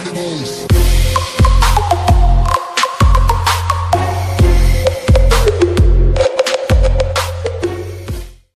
Animals.